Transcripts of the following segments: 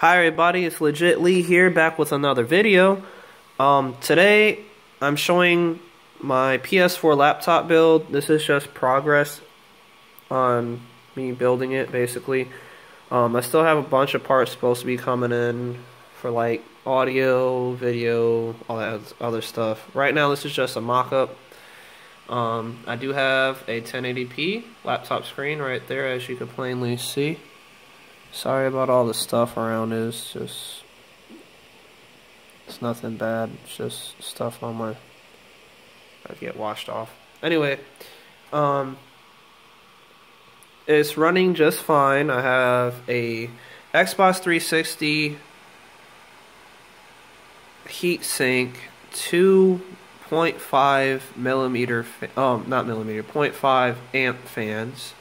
Hi everybody, it's Legit Lee here, back with another video. Um, today, I'm showing my PS4 laptop build. This is just progress on me building it, basically. Um, I still have a bunch of parts supposed to be coming in for like audio, video, all that other stuff. Right now, this is just a mock-up. Um, I do have a 1080p laptop screen right there, as you can plainly see. Sorry about all the stuff around is just... It's nothing bad. It's just stuff on my... I get washed off. Anyway, um... It's running just fine. I have a Xbox 360 heatsink, two 0.5 millimeter, um, not millimeter, 0.5 amp fans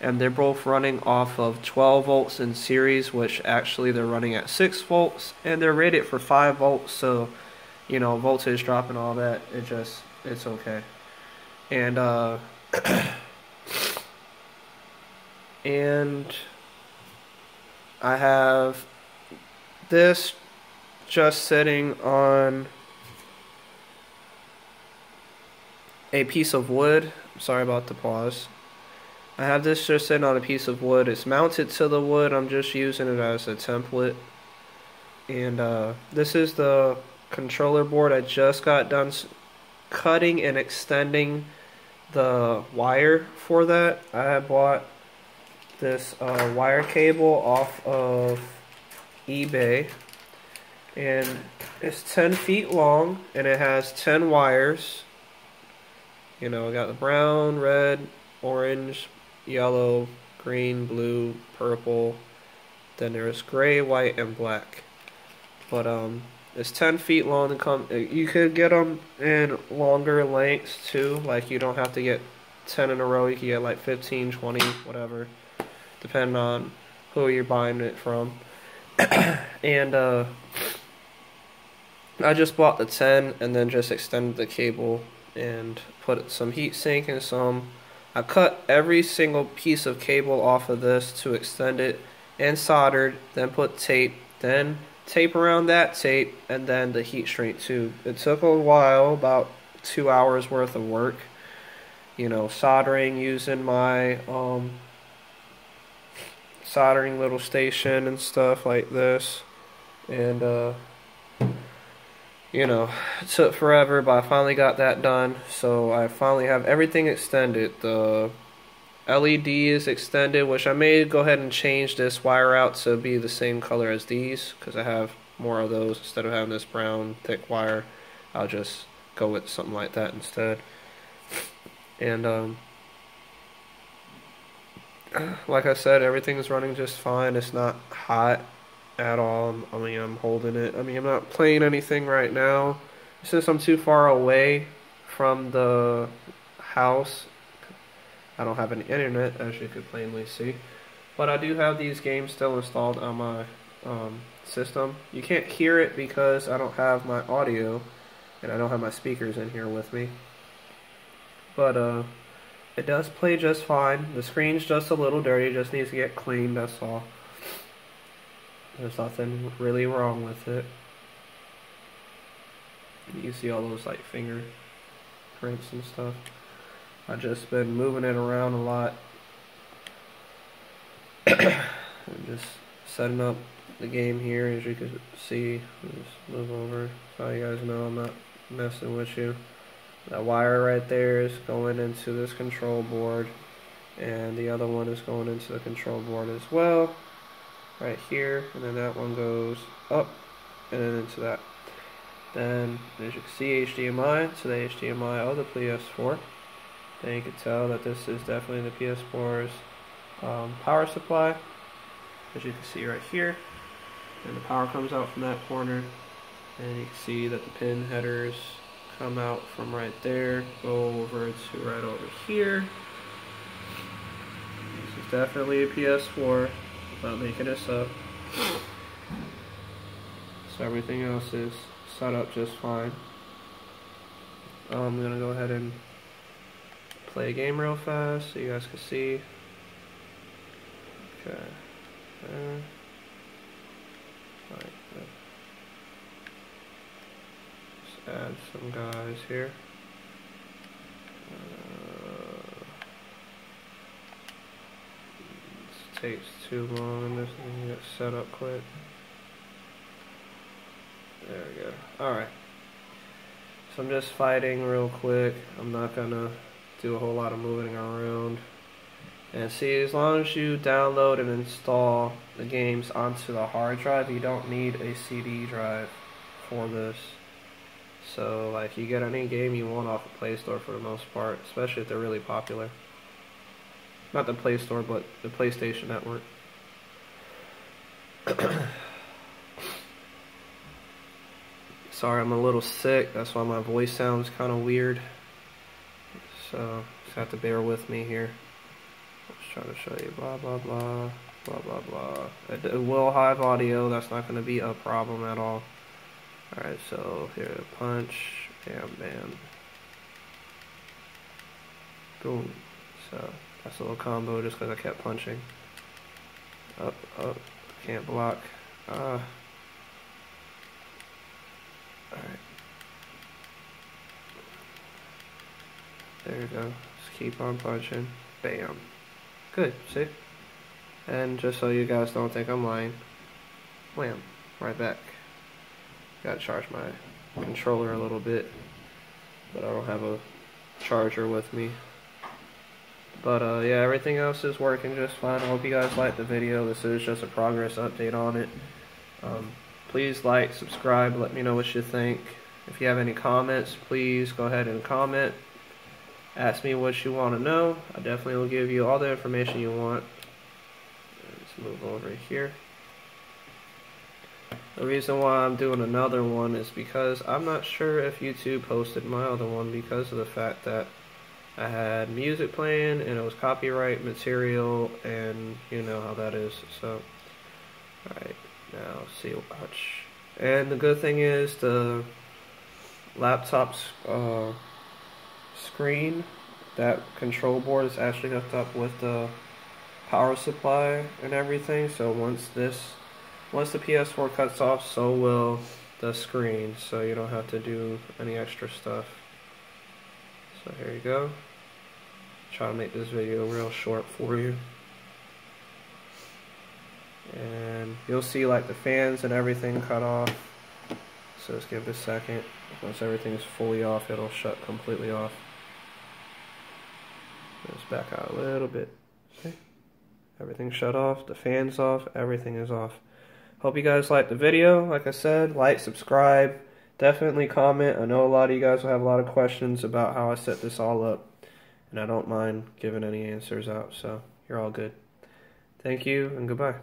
and they're both running off of 12 volts in series which actually they're running at 6 volts and they're rated for 5 volts so you know voltage drop and all that it just it's okay. And uh and I have this just sitting on a piece of wood. Sorry about the pause I have this just sitting on a piece of wood. It's mounted to the wood. I'm just using it as a template. And uh, this is the controller board. I just got done cutting and extending the wire for that. I bought this uh, wire cable off of eBay. And it's 10 feet long and it has 10 wires. You know, I got the brown, red, orange, yellow, green, blue, purple. Then there's gray, white, and black. But um, it's 10 feet long and come. Uh, you could get them in longer lengths too. Like you don't have to get 10 in a row. You can get like 15, 20, whatever, depending on who you're buying it from. and uh, I just bought the 10 and then just extended the cable and put some heat shrink and some I cut every single piece of cable off of this to extend it and soldered, then put tape, then tape around that tape, and then the heat shrink tube. It took a while, about two hours worth of work. You know, soldering using my um, soldering little station and stuff like this. And uh, you know, it took forever, but I finally got that done. So I finally have everything extended. The LED is extended, which I may go ahead and change this wire out to be the same color as these, because I have more of those. Instead of having this brown thick wire, I'll just go with something like that instead. And, um, like I said, everything is running just fine. It's not hot at all. I mean, I'm holding it. I mean, I'm not playing anything right now. Since I'm too far away from the house, I don't have any internet, as you could plainly see. But I do have these games still installed on my um, system. You can't hear it because I don't have my audio, and I don't have my speakers in here with me. But, uh, it does play just fine. The screen's just a little dirty, just needs to get cleaned, that's all. There's nothing really wrong with it. You see all those like finger prints and stuff. I've just been moving it around a lot. and just setting up the game here as you can see. Just move over so you guys know I'm not messing with you. That wire right there is going into this control board and the other one is going into the control board as well right here, and then that one goes up and then into that. Then, as you can see, HDMI to the HDMI of the PS4. Then you can tell that this is definitely the PS4's um, power supply, as you can see right here. And the power comes out from that corner, and you can see that the pin headers come out from right there, go over to right over here. This is definitely a PS4 not making this up. So everything else is set up just fine. Um, I'm gonna go ahead and play a game real fast so you guys can see. Okay. Good. Let's add some guys here. Uh, this takes too long. This thing get set up quick. There we go. Alright. So I'm just fighting real quick. I'm not gonna do a whole lot of moving around. And see, as long as you download and install the games onto the hard drive, you don't need a CD drive for this. So, like, you get any game you want off the Play Store for the most part, especially if they're really popular. Not the Play Store, but the PlayStation Network. Sorry, I'm a little sick. That's why my voice sounds kind of weird. So, just have to bear with me here. I'm just trying to show you blah, blah, blah, blah, blah, blah. It, will have audio. That's not going to be a problem at all. Alright, so here, punch, bam, bam. Boom. So, that's a little combo just because I kept punching. Up, up, can't block. Uh, Alright. There you go. Just keep on punching. Bam. Good, see? And just so you guys don't think I'm lying, wham, right back. Gotta charge my controller a little bit, but I don't have a charger with me. But uh, yeah, everything else is working just fine. I hope you guys liked the video. This is just a progress update on it. Um, please like, subscribe, let me know what you think. If you have any comments, please go ahead and comment. Ask me what you want to know. I definitely will give you all the information you want. Let's move over here. The reason why I'm doing another one is because I'm not sure if YouTube posted my other one because of the fact that I had music playing and it was copyright material and you know how that is. So, alright. Now see watch. And the good thing is the laptop's uh, screen, that control board is actually hooked up with the power supply and everything. So once this, once the PS4 cuts off, so will the screen. So you don't have to do any extra stuff. So here you go. Try to make this video real short for you. And you'll see like the fans and everything cut off. So let's give it a second. Once everything's fully off it'll shut completely off. Let's back out a little bit. See everything's shut off the fans off everything is off. Hope you guys liked the video. Like I said like subscribe definitely comment. I know a lot of you guys will have a lot of questions about how I set this all up and I don't mind giving any answers out so you're all good. Thank you and goodbye